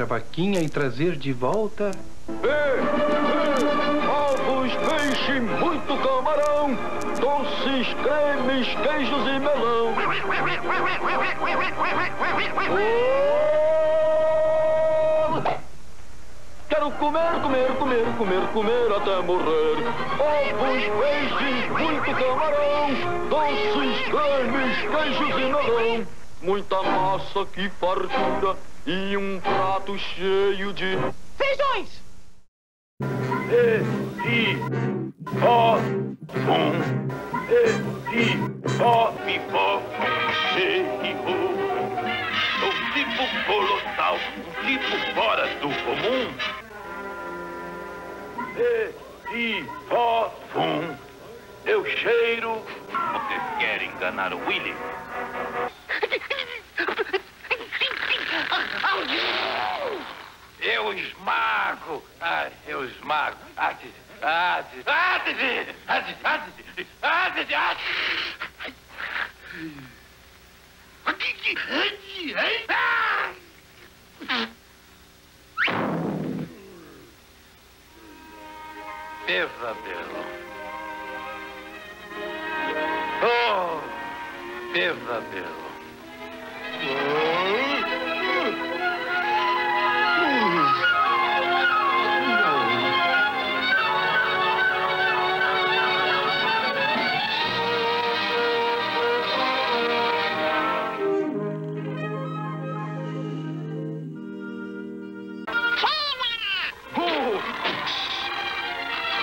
a vaquinha e trazer de volta... Ei, ovos, peixe, muito camarão, doces, cremes, queijos e melão. Oh! Quero comer, comer, comer, comer, comer até morrer. Ovos, peixe, muito camarão, doces, cremes, queijos e melão. Muita massa, que fartura, e um prato cheio de... Feijões! E, I, O, um. E, I, O, mi, fo, e, i, o. Um tipo colossal, um tipo fora do comum. E, I, O, um. Eu cheiro. Você quer enganar o Willy? Eu esmago! Ai, eu esmago! Ade, ade, ade, ade, ade, ade, ade. Pesadelo. Oh, pesadelo. Oh!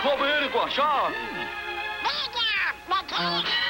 Vou ao banheiro com a chave. Venha! Peguei!